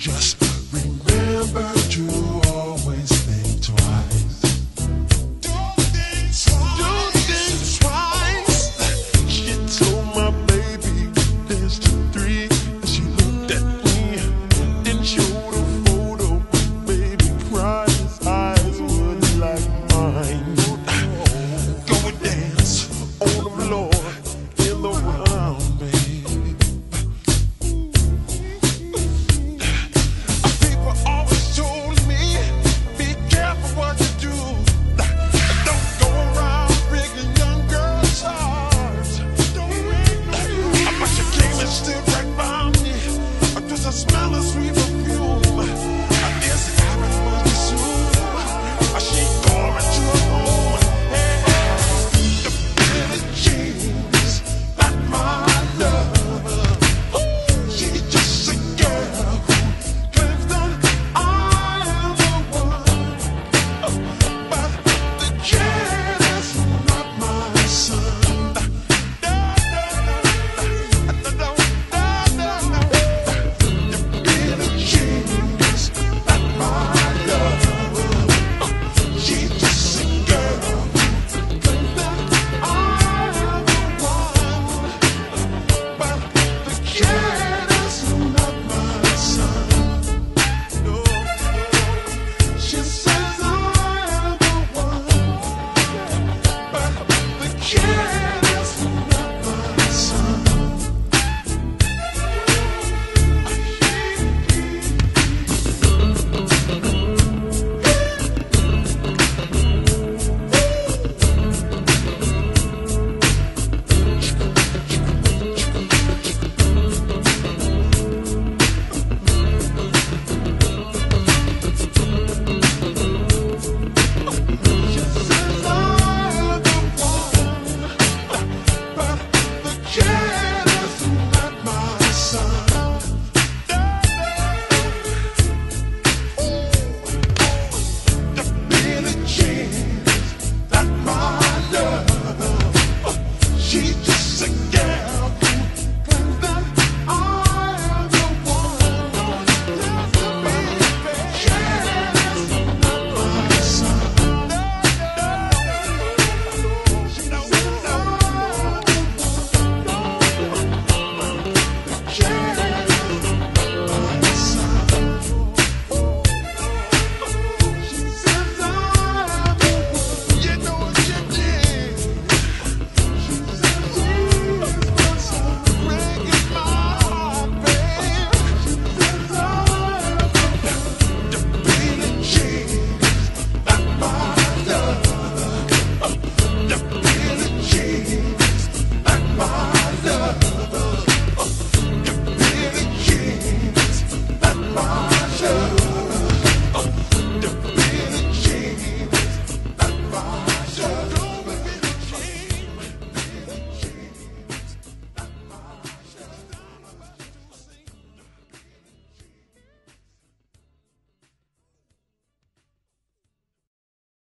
just te